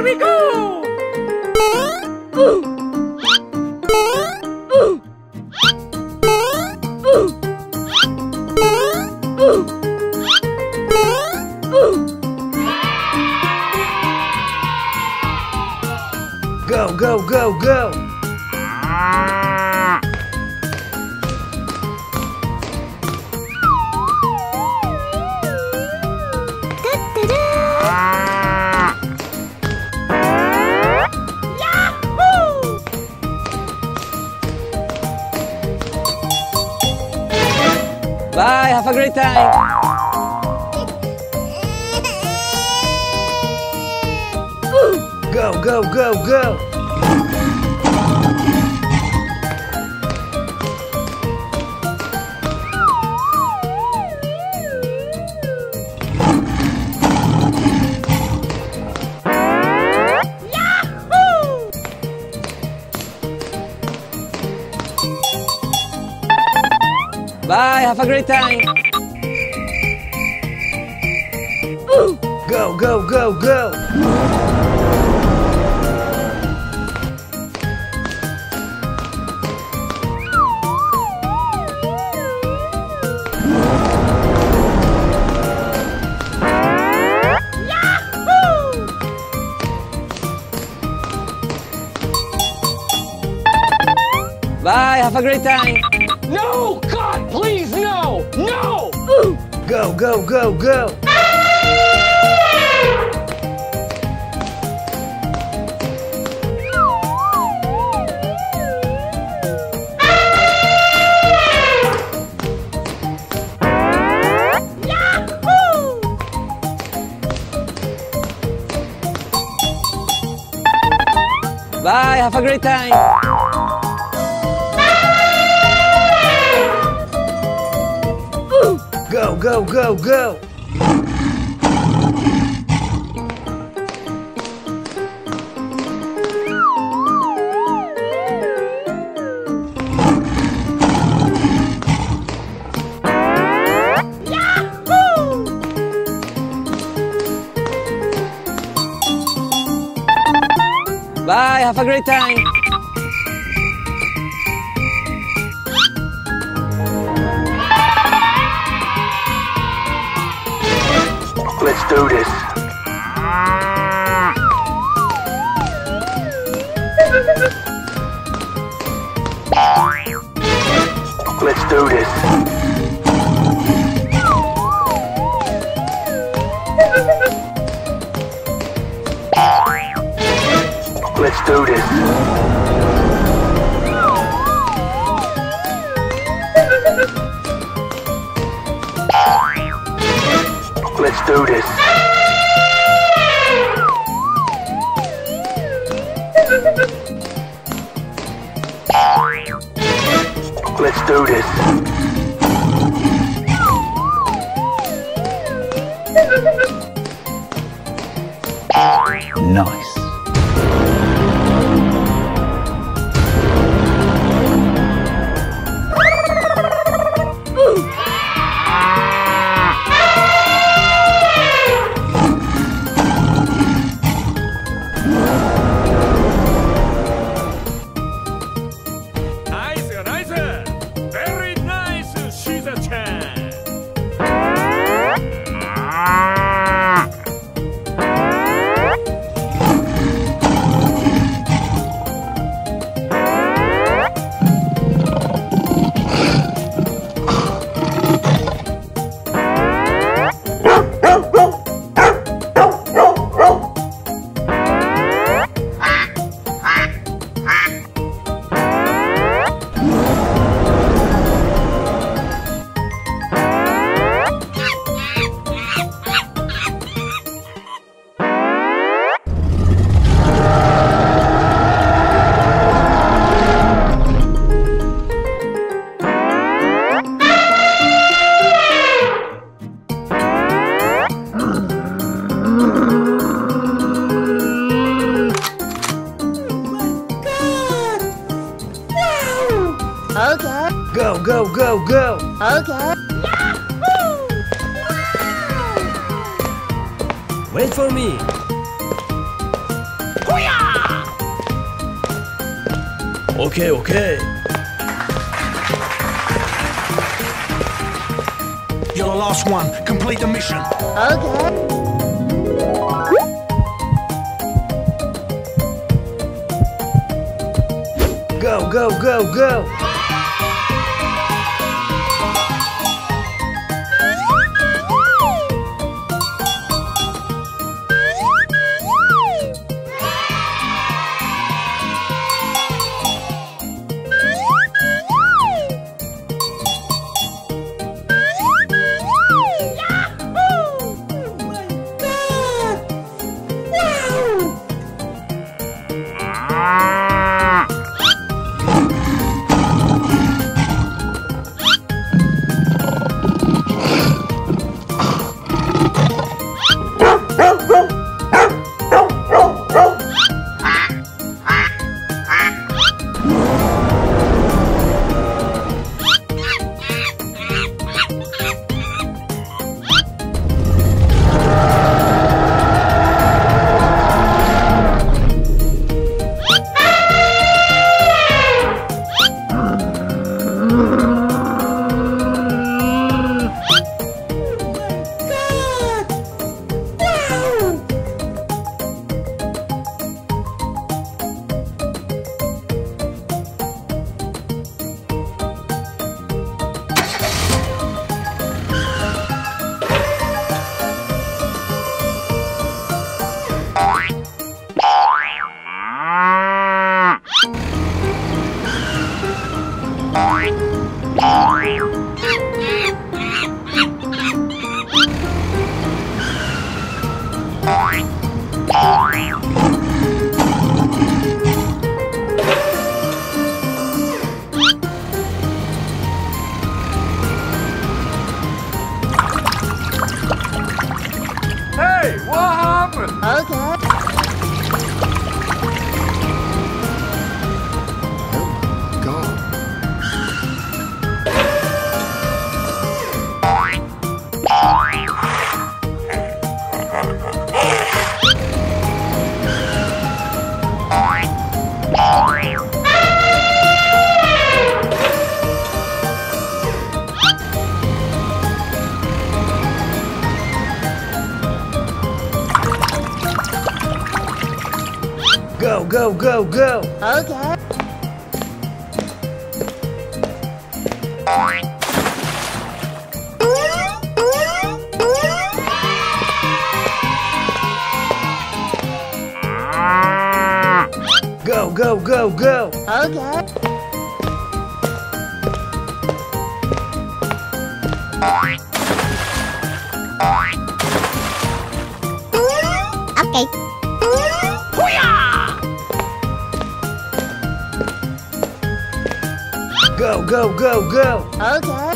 Here we go! Go, go, go, go! Have a great time! Go, go, go, go! Bye, have a great time! Go, go, go, go! Bye, have a great time! Go, go, go, go! Bye, have a great time! Go, go, go, go! Bye, have a great time! Do this. Let's do this. Nice, Okay. Go, go, go, go. Okay. Wow! Wait for me. Okay, okay. You're the last one. Complete the mission. Okay. Go, go, go, go! Hey, Go, go, go, Okay. go. Go, go, go, go. Okay. Go, go, go, go. Okay.